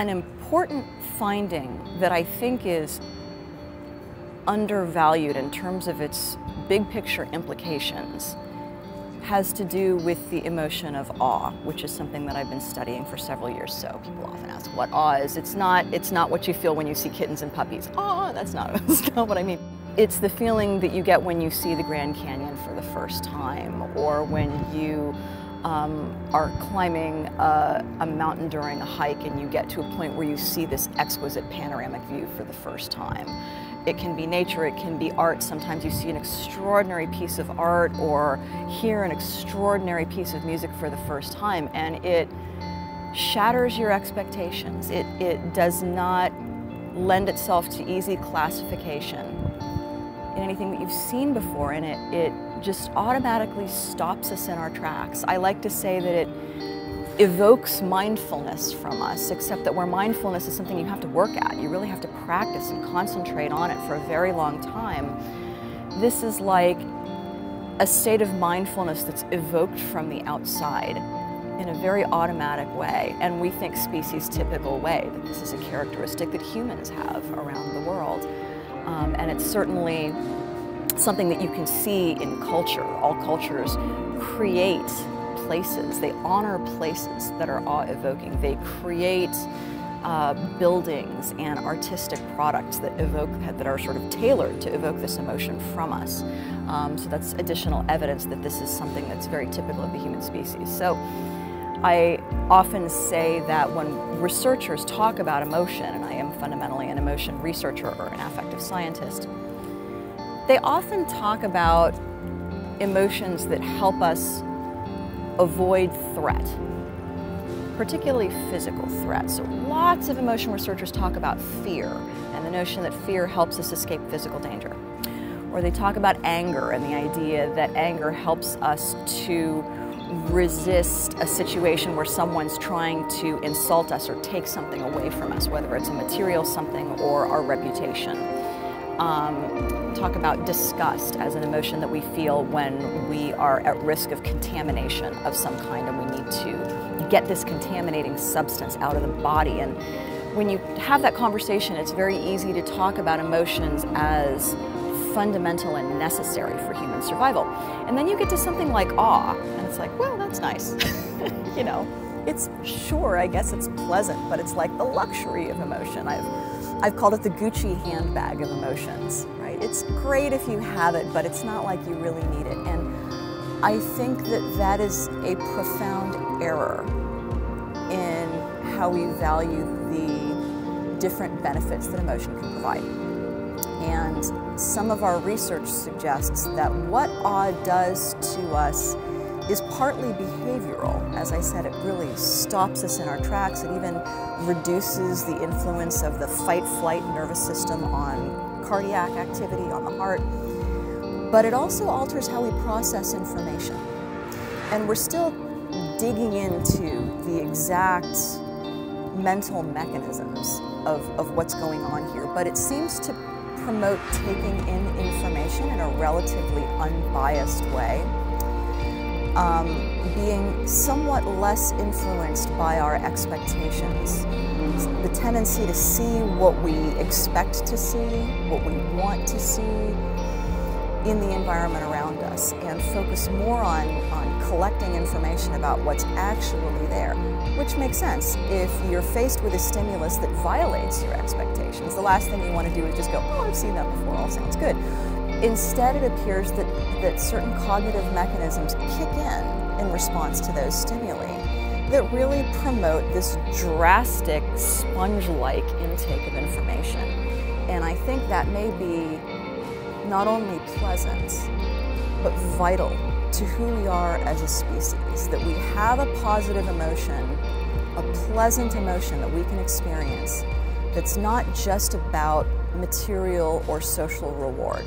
An important finding that I think is undervalued in terms of its big picture implications has to do with the emotion of awe, which is something that I've been studying for several years. So people often ask what awe is. It's not, it's not what you feel when you see kittens and puppies. Awe, that's not, that's not what I mean. It's the feeling that you get when you see the Grand Canyon for the first time or when you um, are climbing a, a, mountain during a hike and you get to a point where you see this exquisite panoramic view for the first time. It can be nature, it can be art. Sometimes you see an extraordinary piece of art or hear an extraordinary piece of music for the first time and it shatters your expectations. It, it does not lend itself to easy classification in anything that you've seen before and it, it just automatically stops us in our tracks. I like to say that it evokes mindfulness from us, except that where mindfulness is something you have to work at. You really have to practice and concentrate on it for a very long time. This is like a state of mindfulness that's evoked from the outside in a very automatic way, and we think species typical way, that this is a characteristic that humans have around the world. And it's certainly something that you can see in culture. All cultures create places, they honor places that are awe-evoking. They create uh, buildings and artistic products that evoke, that are sort of tailored to evoke this emotion from us. Um, so that's additional evidence that this is something that's very typical of the human species. So I often say that when researchers talk about emotion, and I am fundamentally an emotion researcher or an affective scientist, they often talk about emotions that help us avoid threat, particularly physical threat. So lots of emotion researchers talk about fear and the notion that fear helps us escape physical danger. Or they talk about anger and the idea that anger helps us to resist a situation where someone's trying to insult us or take something away from us, whether it's a material something or our reputation. Um, talk about disgust as an emotion that we feel when we are at risk of contamination of some kind and we need to get this contaminating substance out of the body. And when you have that conversation, it's very easy to talk about emotions as fundamental and necessary for human survival. And then you get to something like awe, and it's like, well, that's nice. you know, it's sure, I guess it's pleasant, but it's like the luxury of emotion. I've I've called it the Gucci handbag of emotions, right? It's great if you have it, but it's not like you really need it. And I think that that is a profound error in how we value the different benefits that emotion can provide. And some of our research suggests that what awe does to us is partly behavioral. As I said, it really stops us in our tracks. It even reduces the influence of the fight-flight nervous system on cardiac activity, on the heart. But it also alters how we process information. And we're still digging into the exact mental mechanisms of, of what's going on here, but it seems to promote taking in information in a relatively unbiased way um, being somewhat less influenced by our expectations. The tendency to see what we expect to see, what we want to see in the environment around us and focus more on, on collecting information about what's actually there, which makes sense. If you're faced with a stimulus that violates your expectations, the last thing you want to do is just go, oh, I've seen that before, all sounds good. Instead, it appears that, that certain cognitive mechanisms kick in in response to those stimuli that really promote this drastic sponge-like intake of information. And I think that may be not only pleasant, but vital to who we are as a species, that we have a positive emotion, a pleasant emotion that we can experience that's not just about material or social reward.